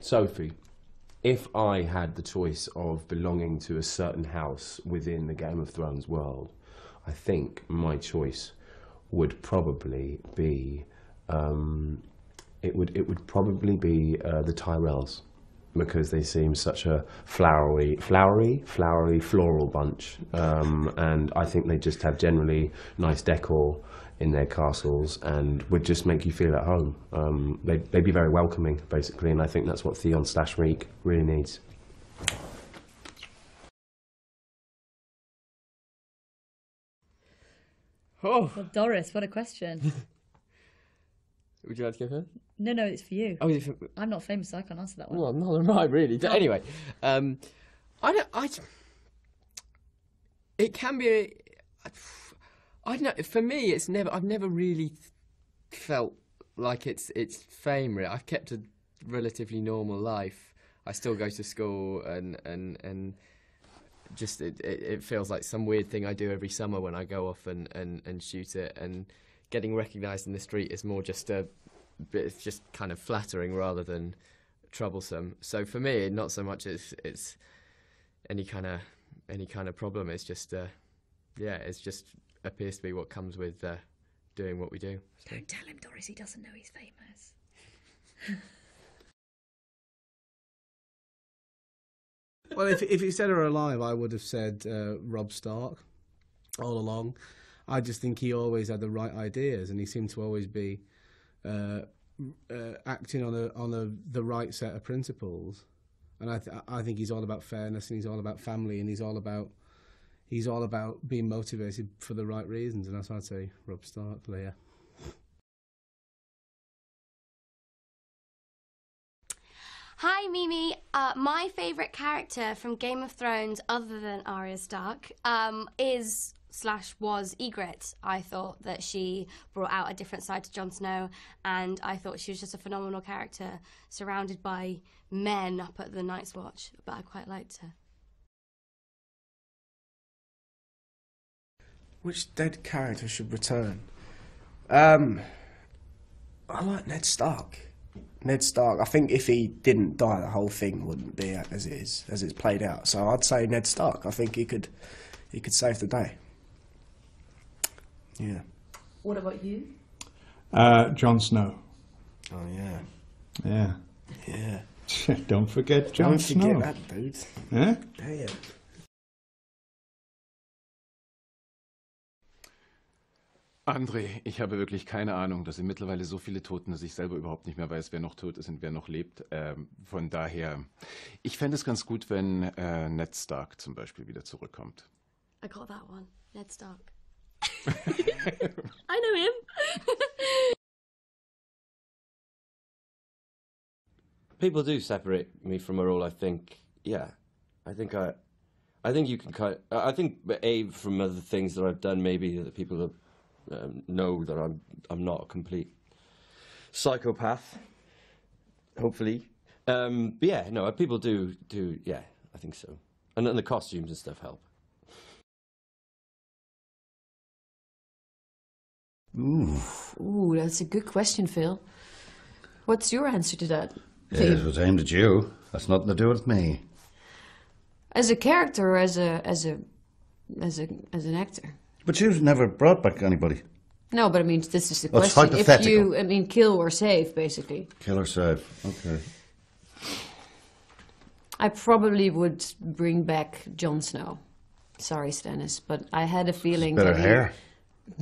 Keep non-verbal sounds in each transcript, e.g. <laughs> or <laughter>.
Sophie, if I had the choice of belonging to a certain house within the Game of Thrones world, I think my choice would probably be um, it would it would probably be uh, the Tyrells because they seem such a flowery, flowery, flowery, floral bunch, um, and I think they just have generally nice decor in their castles and would just make you feel at home. Um, they, they'd be very welcoming, basically, and I think that's what Theon slash Reek really needs. Oh, Well, Doris, what a question. <laughs> would you like to go first? no, no, it's for you. Oh, if, I'm not famous, so I can't answer that one. well, not am I really. But Anyway, um, I don't. I. It can be. A, I don't know. For me, it's never. I've never really felt like it's it's fame. Really, I've kept a relatively normal life. I still go to school and and and just it, it, it feels like some weird thing I do every summer when I go off and, and, and shoot it and getting recognised in the street is more just a it's just kind of flattering rather than troublesome. So for me, not so much it's it's any kind of any kind of problem. It's just uh, yeah, it's just appears to be what comes with uh, doing what we do. So- Don't tell him, Doris, he doesn't know he's famous. <laughs> Well, if if he said her alive, I would have said uh, Robb Stark all along. I just think he always had the right ideas, and he seemed to always be uh, uh, acting on a on a the right set of principles. And I th- I think he's all about fairness, and he's all about family, and he's all about he's all about being motivated for the right reasons. And that's why I'd say Robb Stark, Leia. Hi, Mimi. Uh, my favourite character from Game of Thrones, other than Arya Stark, um, is slash was Ygritte. I thought that she brought out a different side to Jon Snow, and I thought she was just a phenomenal character, surrounded by men up at the Night's Watch. But I quite liked her. Which dead character should return? Um, I like Ned Stark. Ned Stark. I think if he didn't die, the whole thing wouldn't be as it is, as it's played out. So I'd say Ned Stark. I think he could, he could save the day. Yeah. What about you? Uh, Jon Snow. Oh yeah. Yeah. Yeah. <laughs> Don't forget Jon Snow. Don't forget that, dude. Eh? Damn. André, ich habe wirklich keine Ahnung. Das sind mittlerweile so viele Toten, dass ich selber überhaupt nicht mehr weiß, wer noch tot ist und wer noch lebt. Ähm, von daher, ich fände es ganz gut, wenn äh, Ned Stark zum Beispiel wieder zurückkommt. I got that one. Ned Stark. <laughs> I know him. people do separate me from her all. I think, yeah, I think I, I think you can kind. I think a from other things that I've done, maybe that people um, know that I'm I'm not a complete psychopath. Hopefully, um, but yeah, no, people do do. Yeah, I think so, and then the costumes and stuff help. Ooh, that's a good question, Phil. What's your answer to that? It was aimed at you. That's nothing to do with me. As a character or as a as a as a as an actor? But you've never brought back anybody. No, but I mean this is the Well, it's question. If hypothetical. you I mean kill or save basically. Kill or save. Okay. I probably would bring back Jon Snow. Sorry, Stannis, but I had a feeling Better that he- hair.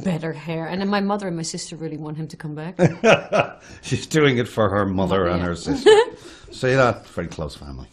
better hair. And then my mother and my sister really want him to come back. <laughs> She's doing it for her mother and her sister. <laughs> See that? Very close family.